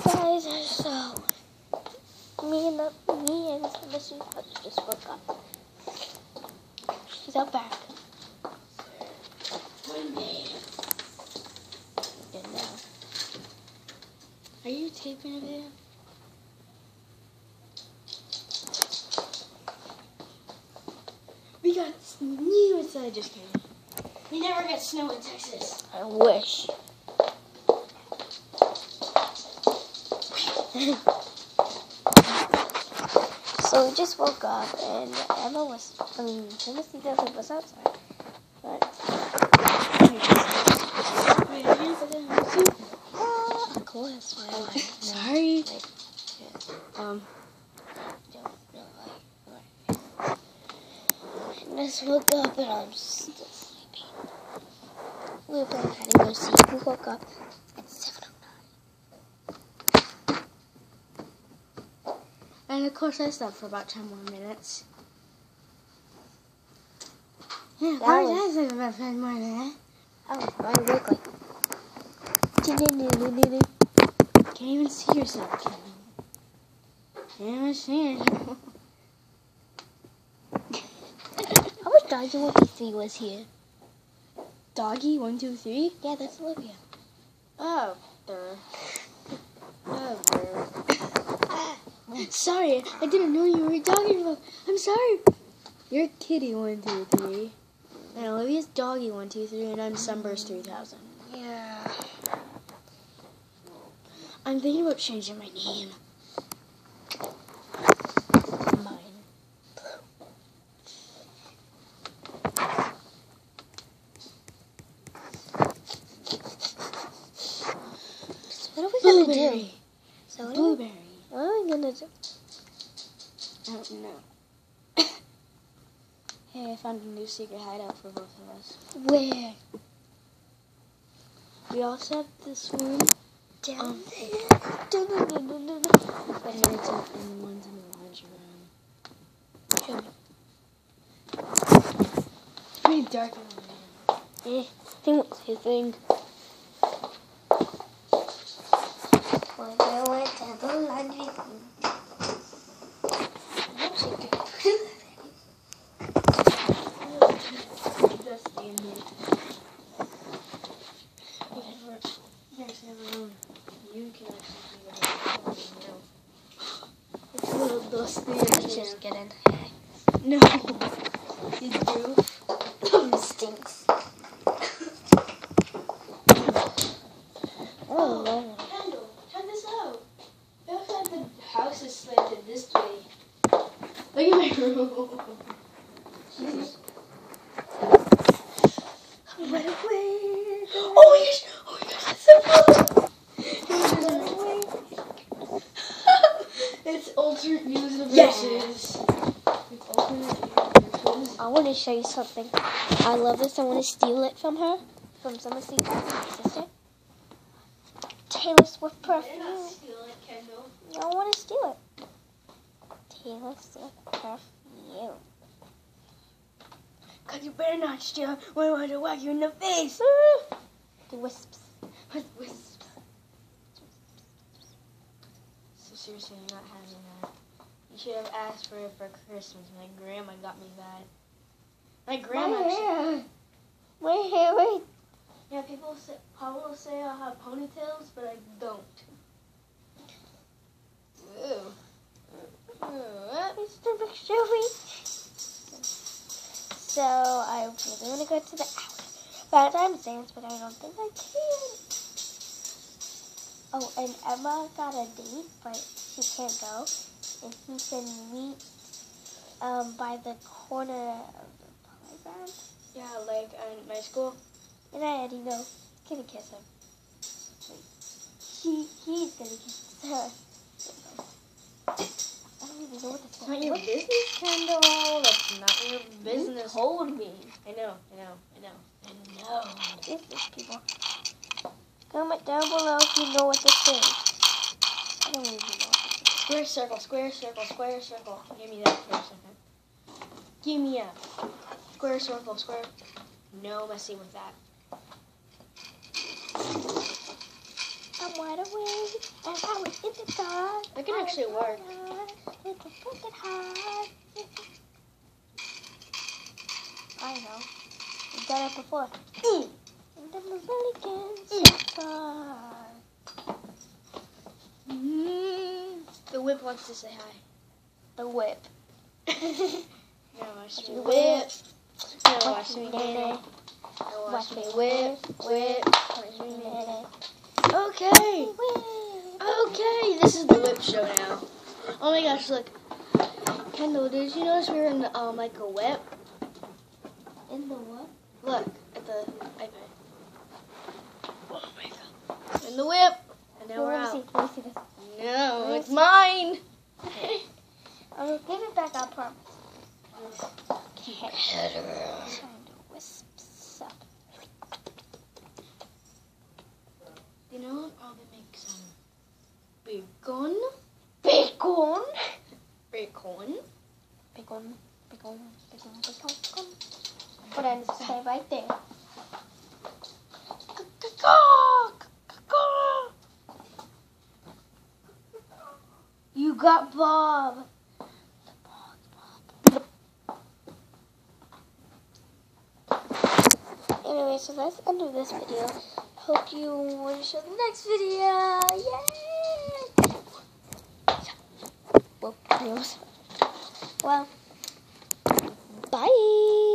guys, are so me and the me and the mystery just woke up. She's out back. And now, Are you taping a video? We got snow inside. Just kidding. We never get snow in Texas. I wish. so we just woke up and Emma was, I mean, Timothy Douglas was outside. But? Sorry. Um. I just woke up and I'm still sleepy. We were playing hide and go seek. We woke up at 7.09. And of course, I slept for about 10 more minutes. Yeah, That course, was- I slept about 10 more minutes. Oh, I awake like... Can't even see yourself, Kevin. Can't even see yourself. I wish Dodger 153 was here. Doggy, one, two, three. Yeah, that's Olivia. Oh, there. Oh, there. Sorry, I didn't know you were talking about. I'm sorry. You're Kitty, one, two, three. And Olivia's Doggy, one, two, three, and I'm Sunburst 3000. Yeah. I'm thinking about changing my name. What are we gonna do? Blueberry. So what are, we, Blueberry. what are we gonna do? I don't know. hey, I found a new secret hideout for both of us. Where? We also have this room, Down Um, there. Dun, dun, dun, dun, dun, then it's in, the one's in the laundry room. Show me. It's pretty dark in the Eh, think what's your thing? We're going to the laundry room. Just in here. There's. You can actually see the. It's a little dusty. Let's just get in. No. You do. It stinks. Oh, oh. Lord. Kendall, check this out. It looks like the house is slanted this way. Look at my room. Jesus. Wait, wait. Oh yes! Oh my gosh, that's so cool! it's alternate universes. It's alternate universes. I want to show you something. I love this. I want to steal it from her. From someone steal my sister. Taylor Swift perfume. I want to steal it. Taylor Swift perfume. Cause you better not steal I want to whack you in the face. Ah. The wisps. With wisps. So seriously, I'm not having that. You should have asked for it for Christmas. My grandma got me that. My grandma. My actually- hair. My hair, wait. Yeah, people say, will say I have ponytails, but I don't. Ew. Mr. McShelby. So I really want to go to the Valentine's dance, but I don't think I can. Oh, and Emma got a date, but she can't go. And he can meet um, by the corner of Yeah, like uh, in my school. And I already know. Gonna kiss him. He, he's gonna kiss her. I don't even know what this not your business, Kendall. That's not your business. You told me. I know, I know, I know, I know. business people. Comment down below if you know what this is. I don't even know. Square circle, square circle, square circle. Give me that for a second. Give me a square circle, square. No messing with that. I'm wide awake. And I'm how it hit it. That can actually work. It can pick it hard. I know. We've done it before. Mm. And then really can Mm. Mm. The whip wants to say hi. The whip. Watch me me whip. Now Watch watch me me whip. whip. Now Watch watch me me whip, whip. Whip. Watch me whip. Okay. Okay. This is the whip show now. Oh my gosh! Look. Kendall, did you notice we were in the, um like a whip? In the what? Look at the iPad. Oh my god. In the whip. And now we're out. see. Let me see this. No, it's mine. Okay. I will give it back. I promise. Okay. Trying to wisp up. You know, I'll probably make some bacon. Bacon. Bacon. Bacon. Bacon. Bacon. Bacon. Bacon. What I need to say right there. You got Bob. anyway, so that's the end of this video. Hope you want to show the next video. Yay! Well, well, bye.